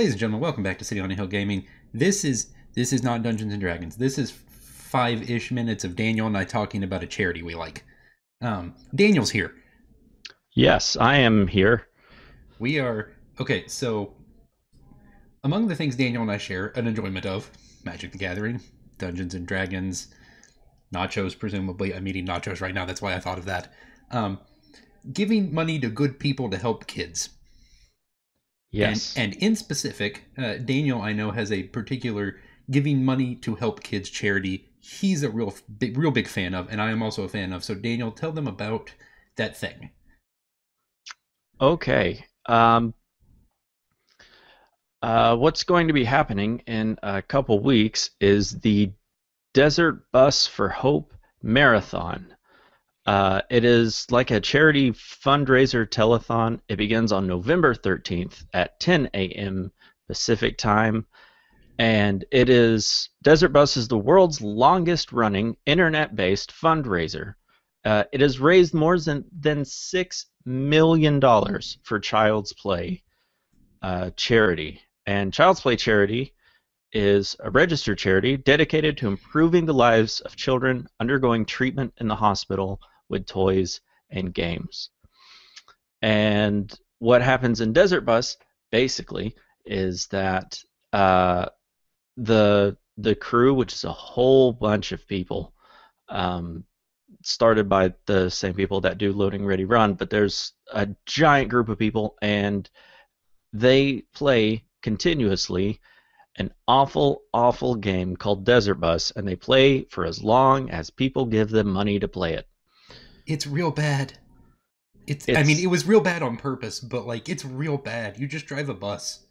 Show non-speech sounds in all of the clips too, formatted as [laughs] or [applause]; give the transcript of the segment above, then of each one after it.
Ladies and gentlemen, welcome back to City on a Hill Gaming. This is this is not Dungeons and Dragons. This is five-ish minutes of Daniel and I talking about a charity we like. Um, Daniel's here. Yes, I am here. We are okay. So, among the things Daniel and I share an enjoyment of Magic the Gathering, Dungeons and Dragons, nachos. Presumably, I'm eating nachos right now. That's why I thought of that. Um, giving money to good people to help kids. Yes. And, and in specific, uh, Daniel, I know, has a particular giving money to help kids charity. He's a real big, real big fan of, and I am also a fan of. So, Daniel, tell them about that thing. Okay. Um, uh, what's going to be happening in a couple weeks is the Desert Bus for Hope Marathon. Uh, it is like a charity fundraiser telethon. It begins on November 13th at 10 a.m. Pacific time. And it is Desert Bus is the world's longest running internet based fundraiser. Uh, it has raised more than, than $6 million for Child's Play uh, charity. And Child's Play charity is a registered charity dedicated to improving the lives of children undergoing treatment in the hospital with toys and games. And what happens in Desert Bus basically is that uh, the the crew, which is a whole bunch of people, um, started by the same people that do Loading Ready Run, but there's a giant group of people, and they play continuously an awful, awful game called Desert Bus, and they play for as long as people give them money to play it. It's real bad. It's, it's I mean, it was real bad on purpose, but like it's real bad. You just drive a bus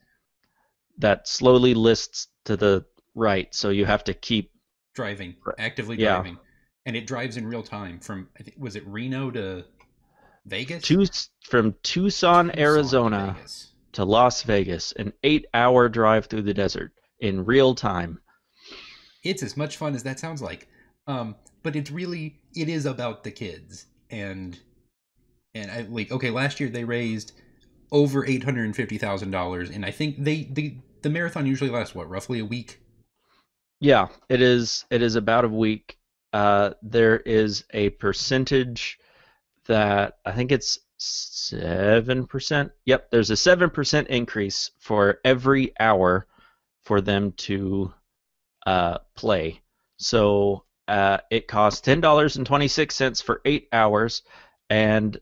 that slowly lists to the right, so you have to keep driving, actively yeah. driving, and it drives in real time from I think was it Reno to Vegas? from Tucson, Tucson Arizona to, to Las Vegas, an eight-hour drive through the desert in real time. It's as much fun as that sounds like. Um, but it's really it is about the kids and and I like okay last year they raised over eight hundred and fifty thousand dollars and I think they the the marathon usually lasts what roughly a week. Yeah, it is. It is about a week. Uh, there is a percentage that I think it's seven percent. Yep, there's a seven percent increase for every hour for them to uh, play. So uh, it costs ten dollars and twenty six cents for eight hours, and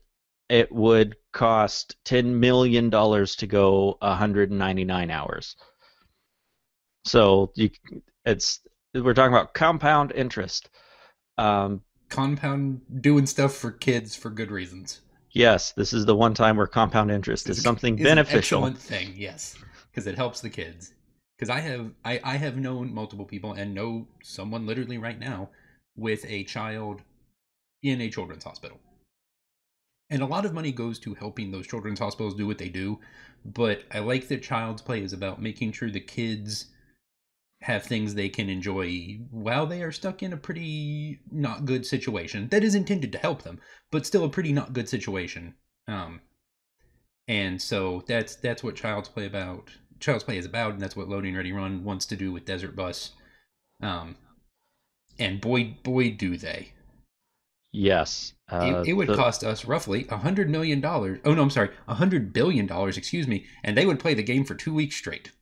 it would cost ten million dollars to go hundred and ninety nine hours. So you, it's we're talking about compound interest. Um, compound doing stuff for kids for good reasons. Yes, this is the one time where compound interest is, is something is beneficial. excellent thing, yes, because it helps the kids because I have I, I have known multiple people and know someone literally right now with a child in a children's hospital. And a lot of money goes to helping those children's hospitals do what they do, but I like that Child's Play is about making sure the kids have things they can enjoy while they are stuck in a pretty not good situation that is intended to help them, but still a pretty not good situation. Um, and so that's that's what Child's Play about Child's Play is about, and that's what Loading Ready Run wants to do with Desert Bus. Um, and boy, boy, do they! Yes, uh, it, it, would the... cost us roughly a hundred million dollars. Oh no, I'm sorry, a hundred billion dollars. Excuse me, and they would play the game for two weeks straight.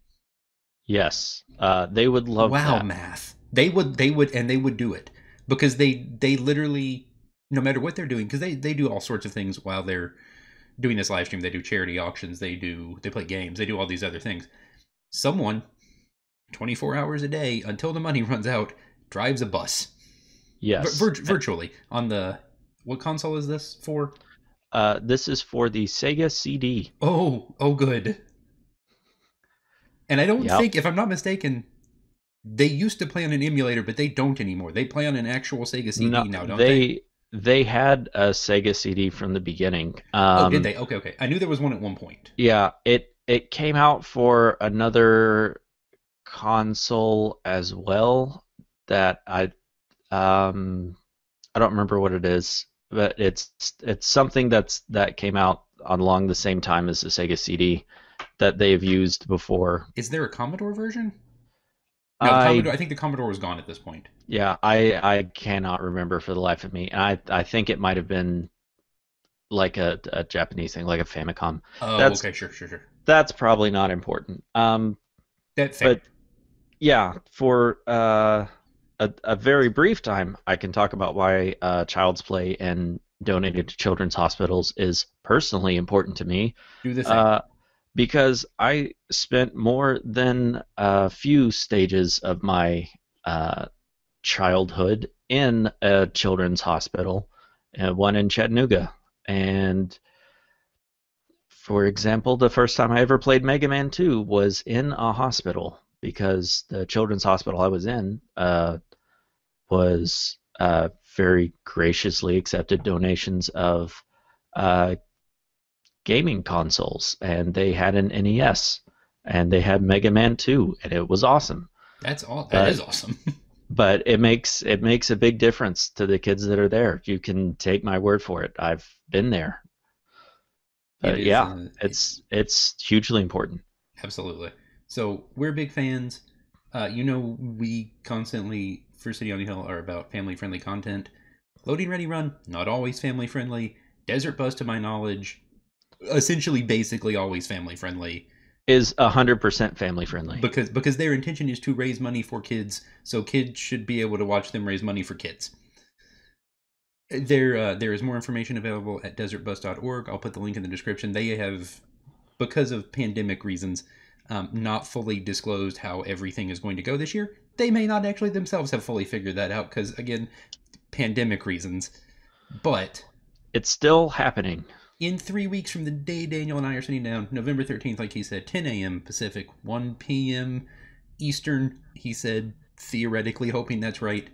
Yes, uh, they would love. Wow, that. math! They would, they would, and they would do it because they, they literally, no matter what they're doing, because they, they do all sorts of things while they're doing this live stream. They do charity auctions. They do they play games. They do all these other things. Someone, 24 hours a day until the money [laughs] runs out, drives a bus. Yes, vir- virtually on the what console is this for? Uh, this is for the Sega CD. Oh, oh, good. And I don't yep. think, if I'm not mistaken, they used to play on an emulator, but they don't anymore. They play on an actual Sega CD no, now, don't they? They they had a Sega CD from the beginning. Um, oh, did they? Okay, okay. I knew there was one at one point. Yeah, it it came out for another console as well that I um I don't remember what it is, but it's it's something that's that came out along the same time as the Sega CD, that they've used before. Is there a Commodore version? No, I I think the Commodore was gone at this point. yeah, I I cannot remember for the life of me. I I think it might have been like a, a Japanese thing, like a Famicom. Oh, That's- okay, sure, sure, sure. That's probably not important. Um, That's but yeah, for uh, a, a very brief time, I can talk about why uh, Child's Play and donated to children's hospitals is personally important to me. Do the. Uh, because I spent more than a few stages of my uh, childhood in a children's hospital, uh, one in Chattanooga. And for example, the first time I ever played Mega Man 2 was in a hospital because the children's hospital I was in uh, was uh, very graciously accepted donations of uh, gaming consoles, and they had an NES, and they had Mega Man 2, and it was awesome. That's all. That uh, is awesome. [laughs] But it makes it makes a big difference to the kids that are there. You can take my word for it. I've been there. But It is, yeah, uh, it's it's hugely important. Absolutely. So we're big fans. Uh, you know, we constantly for City on the Hill are about family-friendly content. Loading Ready Run, not always family-friendly. Desert Bus, to my knowledge, essentially, basically always family-friendly Is hundred percent family friendly. because because their intention is to raise money for kids, so kids should be able to watch them raise money for kids. There, uh, there is more information available at desertbus.org. I'll put the link in the description. They have, because of pandemic reasons, um, not fully disclosed how everything is going to go this year. They may not actually themselves have fully figured that out because, again, pandemic reasons. But It's still happening. In three weeks from the day Daniel and I are sitting down, November 13th, like he said, 10 a.m. Pacific, 1 p.m. Eastern, he said, theoretically, hoping that's right.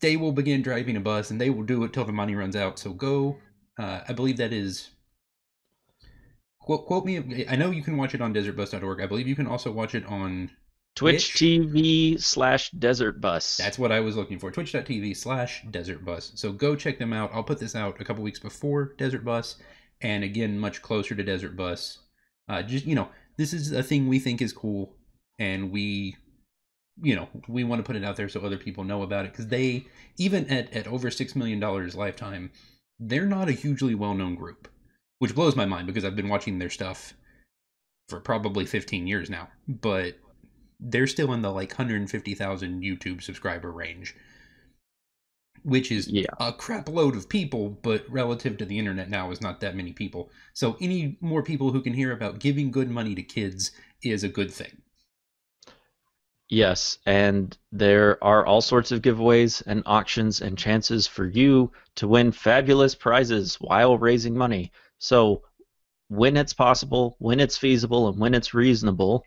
They will begin driving a bus and they will do it till the money runs out. So go. Uh, I believe that is. Quote, quote me. I know you can watch it on desertbus.org. I believe you can also watch it on. Twitch? TV slash Desert Bus. That's what I was looking for. Twitch.tv slash Desert Bus. So go check them out. I'll put this out a couple weeks before Desert Bus, and again, much closer to Desert Bus. Uh, just you know, this is a thing we think is cool, and we, you know, we want to put it out there so other people know about it because they, even at at over six million dollars lifetime, they're not a hugely well known group, which blows my mind because I've been watching their stuff for probably 15 years now, but they're still in the like 150,000 YouTube subscriber range, which is Yeah. a crap load of people, but relative to the internet now is not that many people. So any more people who can hear about giving good money to kids is a good thing. Yes, and there are all sorts of giveaways and auctions and chances for you to win fabulous prizes while raising money. So, when it's possible, when it's feasible, and when it's reasonable,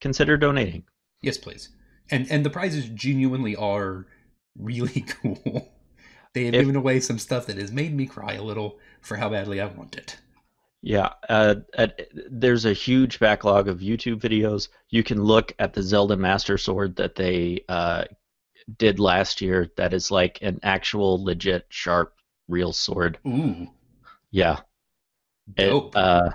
consider donating. Yes, please. And and the prizes genuinely are really [laughs] cool. They have If- given away some stuff that has made me cry a little for how badly I want it. Yeah, uh, there's a huge backlog of YouTube videos. You can look at the Zelda Master Sword that they uh, did last year. That is like an actual, legit, sharp, real sword. Ooh, Yeah, dope. uh,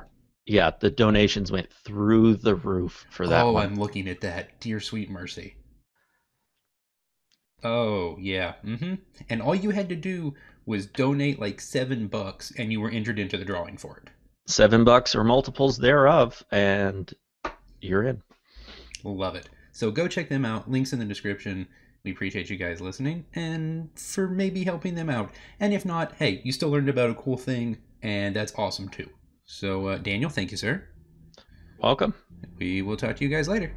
yeah, the donations went through the roof for that oh, one. I'm looking at that. Dear sweet mercy. Oh, yeah. Mm-hmm. And all you had to do was donate like seven bucks and you were entered into the drawing for it. Seven bucks or multiples thereof, and you're in. Love it. So go check them out. Links in the description. We appreciate you guys listening and for maybe helping them out. And if not, hey, you still learned about a cool thing, and that's awesome too. So, uh, Daniel, thank you, sir. Welcome. We will talk to you guys later.